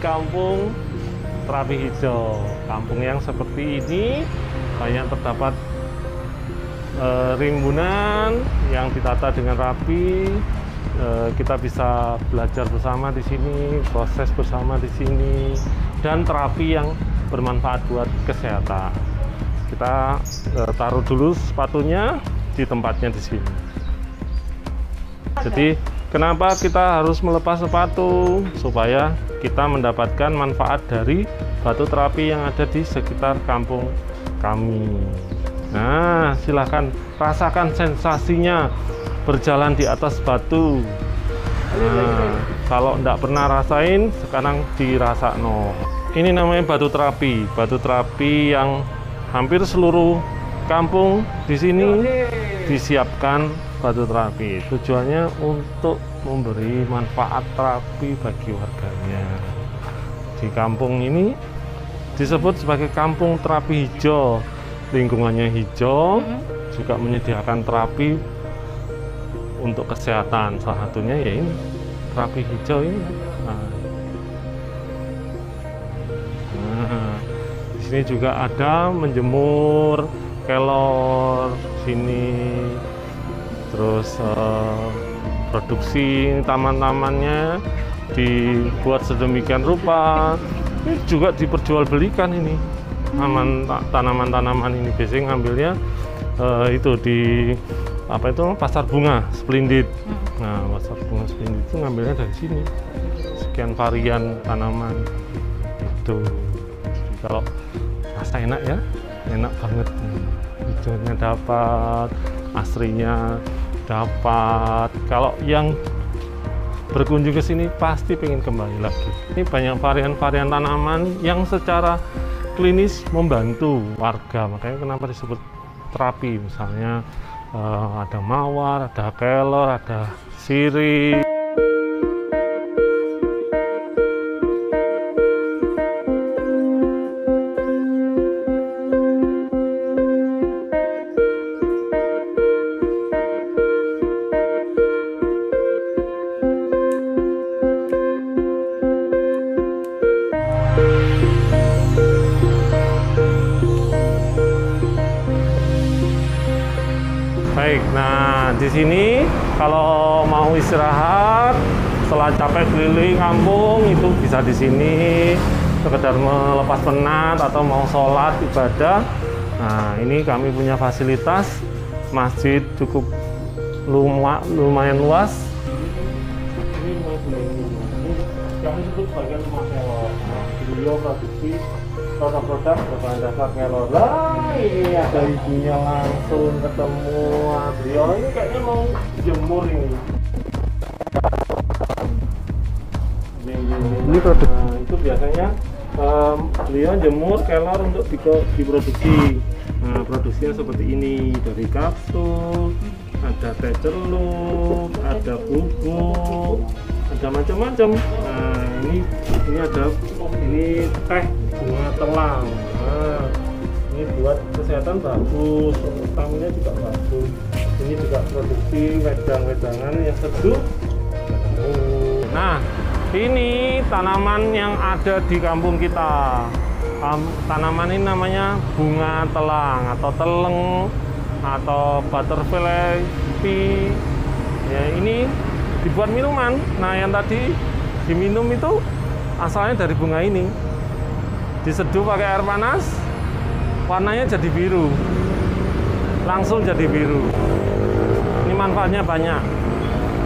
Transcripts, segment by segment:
kampung terapi hijau. Kampung yang seperti ini banyak terdapat eh, rimbunan yang ditata dengan rapi. Eh, kita bisa belajar bersama di sini, proses bersama di sini, dan terapi yang bermanfaat buat kesehatan. Kita eh, taruh dulu sepatunya di tempatnya di sini. Jadi kenapa kita harus melepas sepatu supaya kita mendapatkan manfaat dari batu terapi yang ada di sekitar kampung kami. Nah, silahkan rasakan sensasinya berjalan di atas batu. Nah, kalau tidak pernah rasain, sekarang dirasa no. Ini namanya batu terapi, batu terapi yang hampir seluruh kampung di sini disiapkan batu terapi. Tujuannya untuk memberi manfaat terapi bagi warganya. Di kampung ini disebut sebagai kampung terapi hijau. Lingkungannya hijau, juga menyediakan terapi untuk kesehatan. Salah satunya ya ini terapi hijau ini. Nah, Nah, di sini juga ada menjemur kelor sini terus eh, produksi taman-tamannya dibuat sedemikian rupa. Ini juga diperjualbelikan ini. Taman ta- tanaman-tanaman ini. Biasanya ngambilnya eh, itu di apa itu pasar bunga splendid. Nah pasar bunga splendid itu ngambilnya dari sini. Sekian varian tanaman. Itu. Jadi kalau rasa enak ya enak banget. Hijaunya dapat asrinya dapat. Kalau yang berkunjung ke sini pasti pengen kembali lagi. Ini banyak varian-varian tanaman yang secara klinis membantu warga. Makanya kenapa disebut terapi? Misalnya eh, ada mawar ada kelor ada sirih Baik, nah di sini kalau mau istirahat setelah capek keliling kampung itu bisa di sini sekedar melepas penat atau mau sholat ibadah. Nah ini kami punya fasilitas masjid cukup luma- lumayan luas. Ini rumah ini kami sebut sebagai rumah. Nah, beliau produk-produk berbahan dasar kelor. Lah, ini ada ibunya langsung ketemu. Wah, Beliau ini kayaknya mau jemur ini. Ini, produk. Nah, itu biasanya em, beliau jemur kelor untuk diproduksi. Nah, produksinya seperti ini dari kapsul, ada teh celup, ada bubuk, ada macam-macam. Nah, ini ini ada ini teh bunga telang. Nah, ini buat kesehatan bagus, untuk tamunya juga bagus. Ini juga produksi wedang-wedangan yang seduh. Nah, ini tanaman yang ada di kampung kita. Tanaman ini namanya bunga telang atau teleng atau butterfly pea. Ya, ini dibuat minuman. Nah, yang tadi diminum itu asalnya dari bunga ini. Diseduh pakai air panas, warnanya jadi biru. Langsung jadi biru. Ini manfaatnya banyak.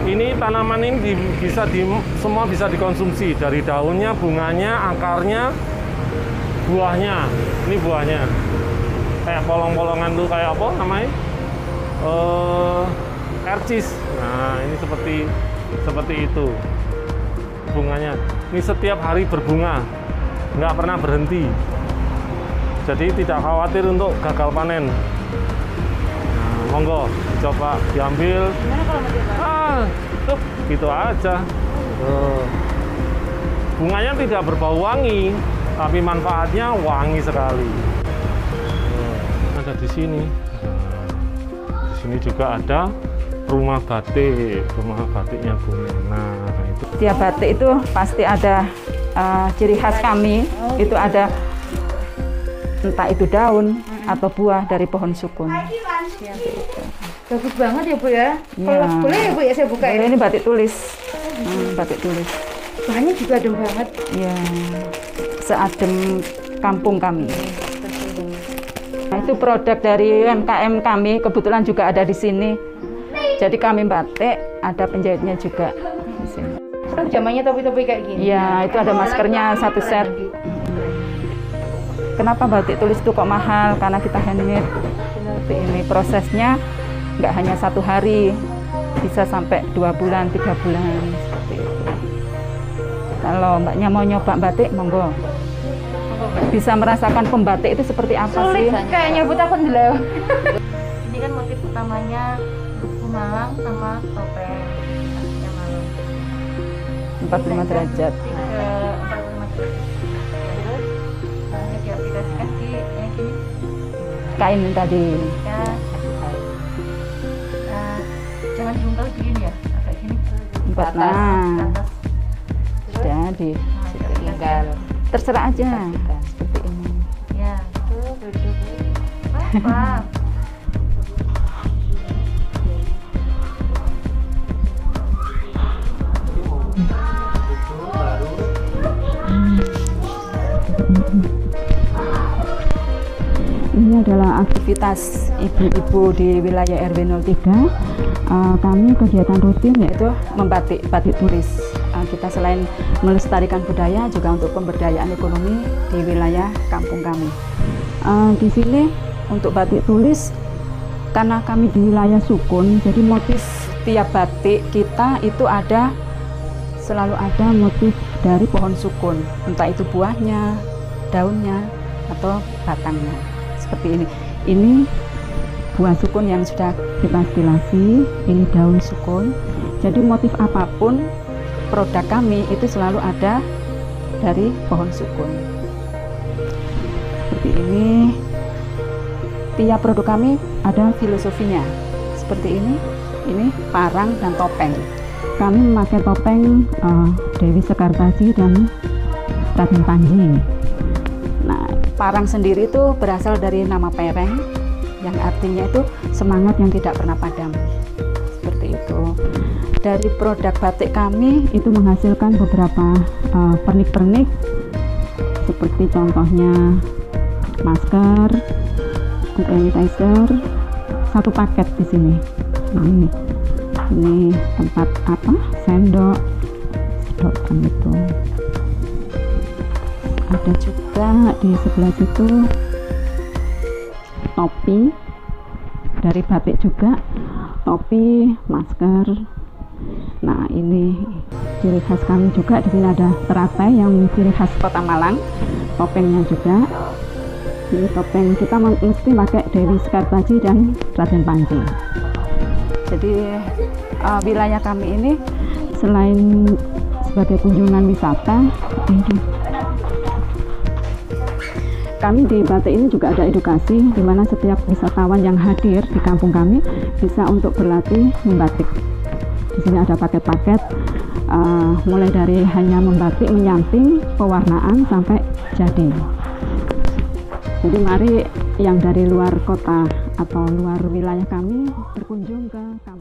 Ini tanaman ini di- bisa di, semua bisa dikonsumsi dari daunnya, bunganya, akarnya, buahnya. Ini buahnya. Kayak polong-polongan tuh kayak apa namanya? Eh, ercis. Nah, ini seperti seperti itu. Bunganya. Ini setiap hari berbunga. Nggak pernah berhenti. Jadi tidak khawatir untuk gagal panen. Nah, monggo coba diambil? Ah, tuh, gitu aja. Tuh. Bunganya tidak berbau wangi, tapi manfaatnya wangi sekali. Tuh, Ada di sini. Di sini juga ada rumah batik, rumah batiknya Bumi. Nah, Tiap batik itu pasti ada uh, ciri khas kami itu ada entah itu daun atau buah dari pohon sukun. Bagus banget ya Bu ya. Kalau Iya. boleh ya Bu ya saya buka Boleh, ini. ini batik tulis. Hmm, batik tulis. Bahannya juga adem banget. Ya, seadem kampung kami. Nah, itu produk dari UMKM kami, kebetulan juga ada di sini. Jadi kami batik, ada penjahitnya juga. Terus zamannya topi-topi kayak gini. Iya, itu ada maskernya satu set. Kenapa batik tulis itu kok mahal? Karena kita handmade. Seperti ini prosesnya nggak hanya satu hari, bisa sampai dua bulan, tiga bulan seperti itu. Kalau mbaknya mau nyoba batik, monggo. Bisa merasakan pembatik itu seperti apa Sulit sih? kayak nyebut aku dulu. Ini kan motif utamanya buku malang sama topeng. 45 derajat. Tiga empat puluh lima derajat. Kain tadi. ya. Nah, jangan jungkel begini ya, agak gini. Empat Ke nah, sudah di tinggal. terserah aja seperti ini. Ya. Apa? Ini adalah aktivitas ibu-ibu di wilayah RW 03. Eh, kami kegiatan rutin yaitu membatik batik tulis. Eh, kita selain melestarikan budaya juga untuk pemberdayaan ekonomi di wilayah kampung kami. Eh, di sini untuk batik tulis karena kami di wilayah sukun, jadi motif tiap batik kita itu ada selalu ada motif dari pohon sukun, entah itu buahnya, daunnya, atau batangnya. Seperti ini. Ini buah sukun yang sudah kita ini daun sukun. Jadi motif apa pun produk kami itu selalu ada dari pohon sukun. Seperti ini. Tiap produk kami ada filosofinya. Seperti ini. Ini parang dan topeng kami memakai topeng eh, Dewi Sekartaji dan Raden Panji. Nah, parang sendiri itu berasal dari nama pereng yang artinya itu semangat yang tidak pernah padam. Seperti itu. Dari produk batik kami itu menghasilkan beberapa eh, pernik-pernik seperti contohnya masker, hand sanitizer, satu paket di sini. Ini ini tempat apa? Sendok. Sedotan itu. Ada juga di sebelah situ topi. Dari batik juga. Topi masker. Nah ini ciri khas kami juga. Di sini ada teratai yang ciri khas kota Malang. Topengnya juga. Ini topeng kita mesti pakai Dewi Sekartaji dan Raden Panji. Jadi uh, wilayah kami ini selain sebagai kunjungan wisata, kami di Batik ini juga ada edukasi di mana setiap wisatawan yang hadir di kampung kami bisa untuk berlatih membatik. Di sini ada paket-paket uh, mulai dari hanya membatik, menyanting, pewarnaan sampai jadi. Jadi mari yang dari luar kota atau luar wilayah kami berkunjung ke kampung